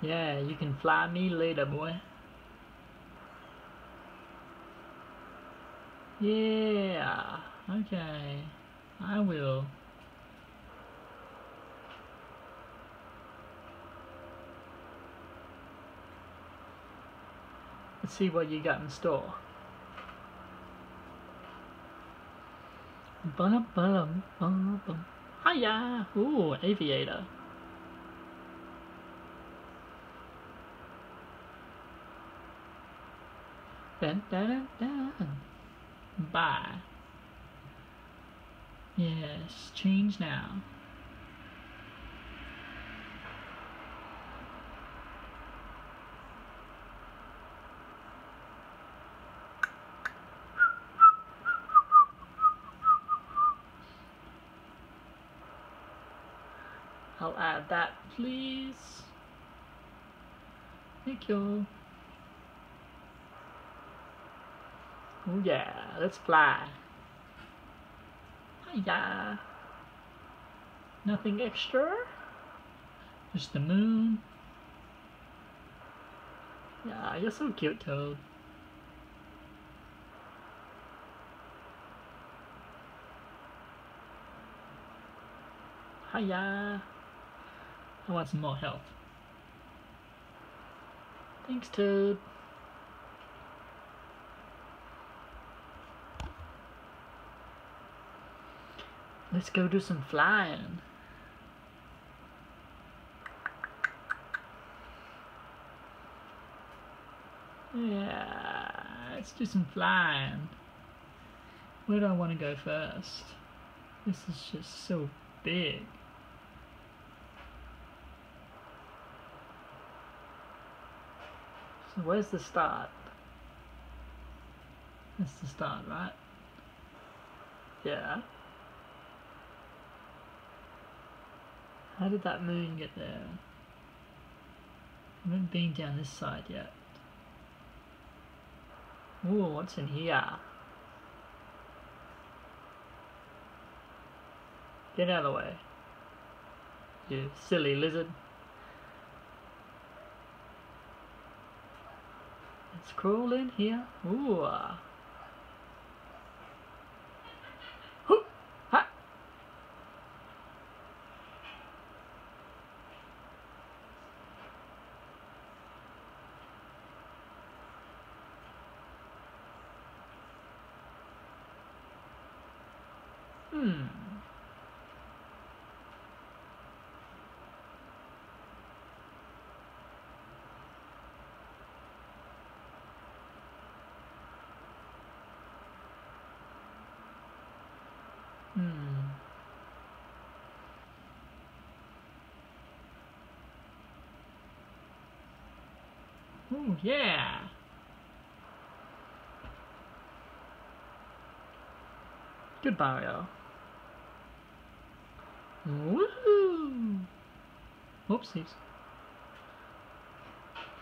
Yeah, you can fly me later, boy. Yeah, okay. I will. Let's see what you got in store. Bum bum bum bum. Hiya! Ooh, aviator. Dun, dun, dun, dun. Bye. Yes, change now. I'll add that, please. Thank you. Yeah, let's fly. Hiya. Nothing extra. Just the moon. Yeah, you're so cute, Toad. Hiya. I want some more health. Thanks, Toad. Let's go do some flying. Yeah, let's do some flying. Where do I want to go first? This is just so big. So where's the start? That's the start, right? Yeah. How did that moon get there? I haven't been down this side yet. Ooh, what's in here? Get out of the way. You silly lizard. Let's crawl in here. Ooh. Ah. Hmm. Hmm. Ooh, yeah. Good Mario. Woohoo! Whoopsies.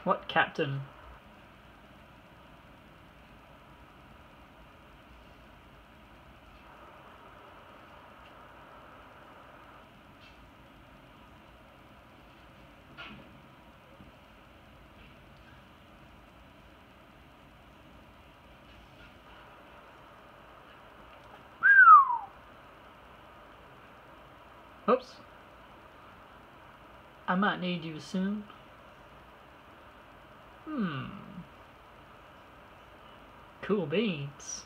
What captain? I might need you soon. Hmm. Cool beans.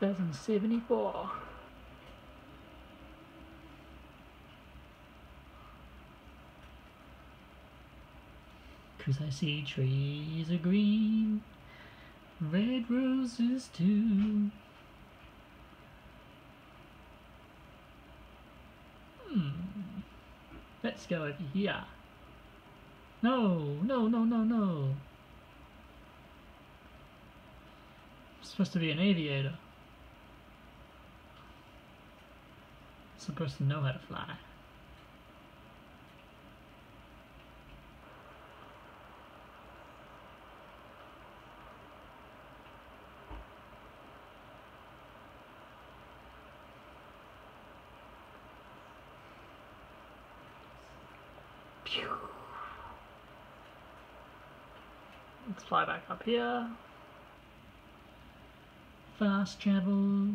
2074. Cause I see trees are green, red roses too. Hmm. Let's go over here. No, no, no, no, no. I'm supposed to be an aviator. Supposed to know how to fly. Let's fly back up here. Fast travel.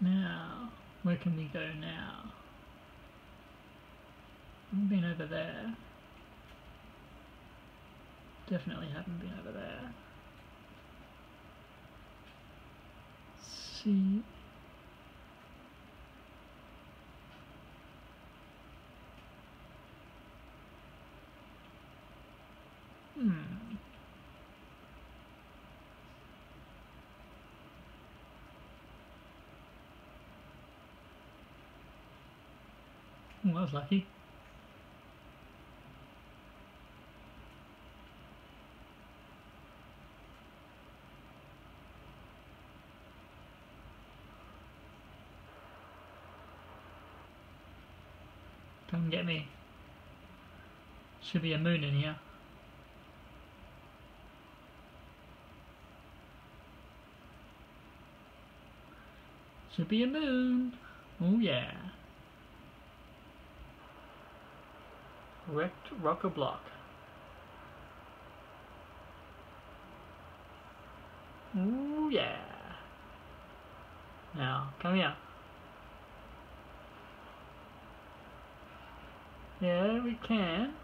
Now, where can we go now? I've been over there. Definitely haven't been over there. see. Hmm. Well, that was lucky. Come get me. Should be a moon in here. Should be a moon. Oh yeah. Wrecked rocker block. Oh yeah. Now, come here. Yeah, we can.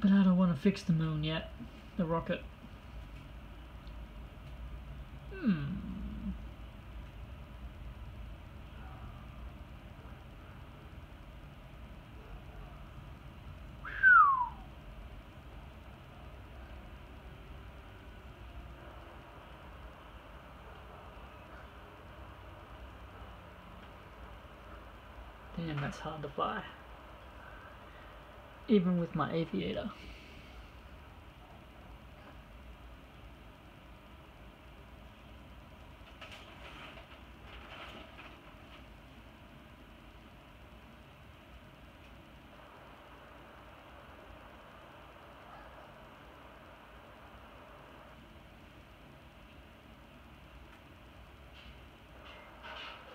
But I don't want to fix the moon yet. The rocket. Hmm. Damn, that's hard to fly. Even with my aviator.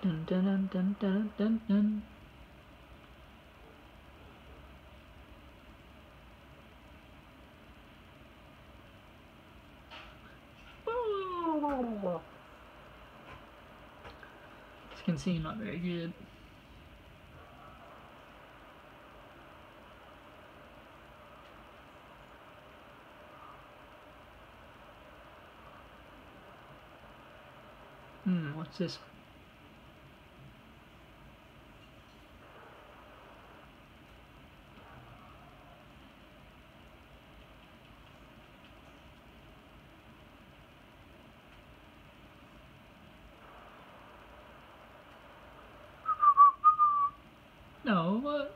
Dun dun dun dun dun dun see, not very good. Hmm, what's this? No?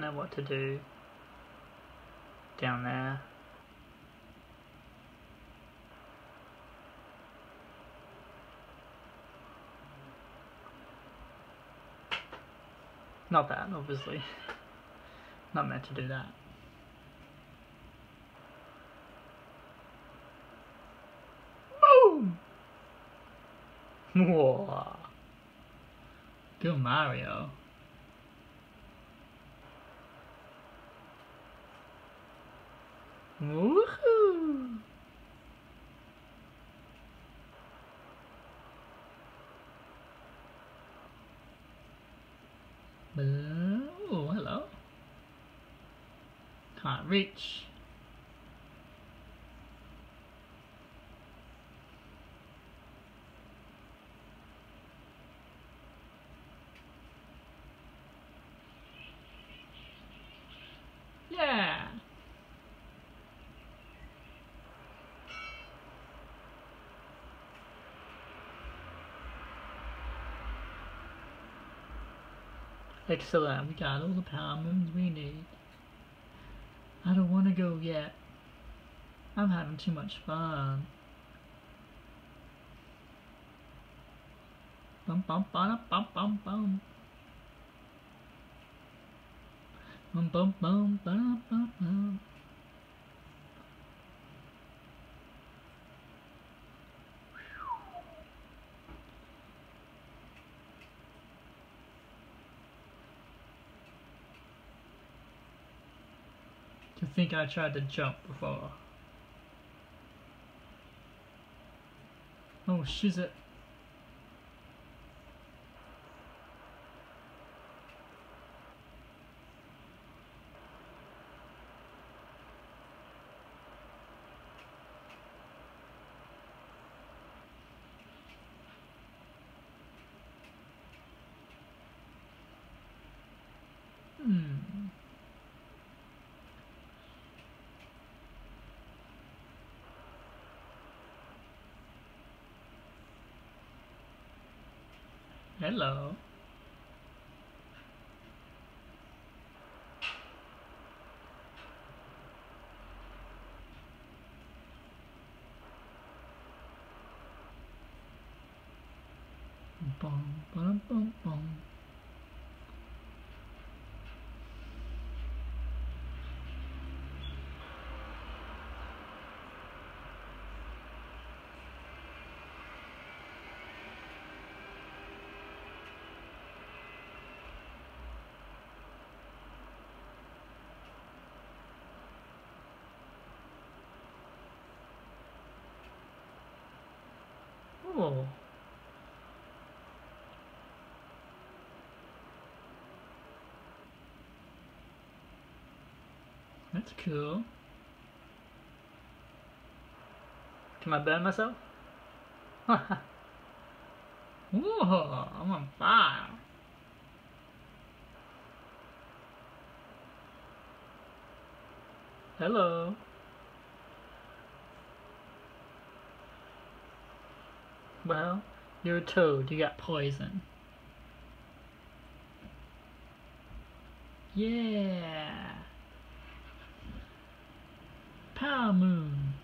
don't know what to do down there. Not that, obviously. Not meant to do that. Boom! Whoa! Good Mario. Woohoo! Oh, hello. Can't reach. Yeah. Excellent, we got all the power moons we need. I don't want to go yet. I'm having too much fun. Bum bum bum bum bum bum. Bum bum bum bum bum bum. To think I tried to jump before. Oh, she's it. Hmm. Hello. Bum, bum, bum, bum. Oh. That's cool. Can I burn myself? Whoa, I'm on fire. Hello. Well, you're a toad. You got poison. Yeah. Power Moon.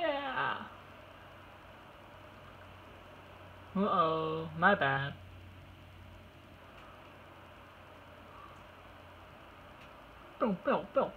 Yeah. Uh oh, my bad. Boom, boom, boom.